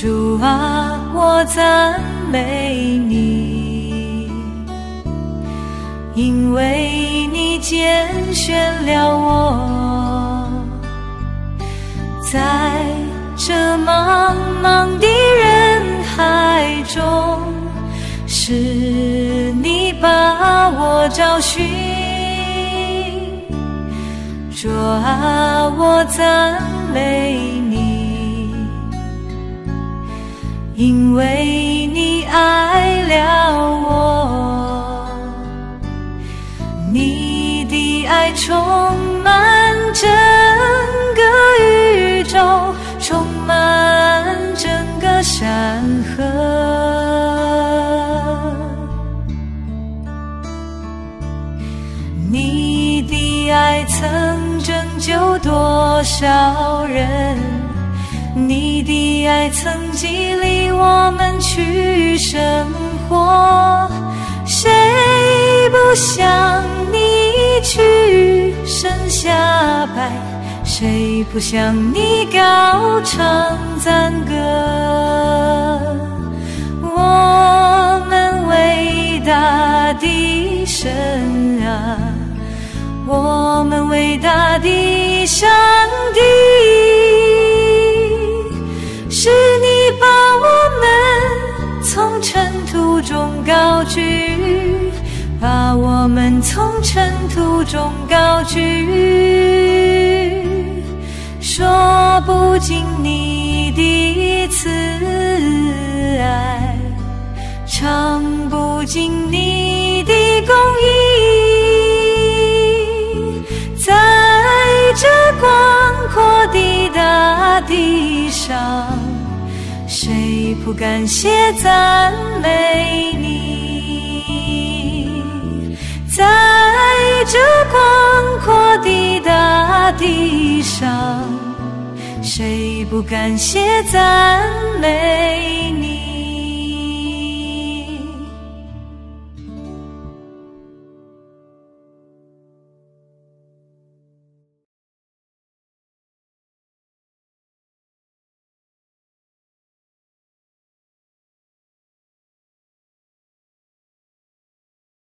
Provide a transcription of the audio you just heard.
主啊，我赞美你，因为你拣选了我，在这茫茫的人海中，是你把我找寻。主啊，我赞美你，因为你爱了我，你的爱充满整个宇宙，充满整个山河。你的爱曾拯救多少人？你的爱曾激励我们去生活。谁不想你去生下白？谁不想你高唱赞歌？我们伟大的神啊！我们伟大的上帝，尘土中高举，把我们从尘土中高举，说不尽你的慈爱，唱不尽你的公义。在这广阔的大地上，不感谢赞美你？在这广阔的大地上，谁不感谢赞美？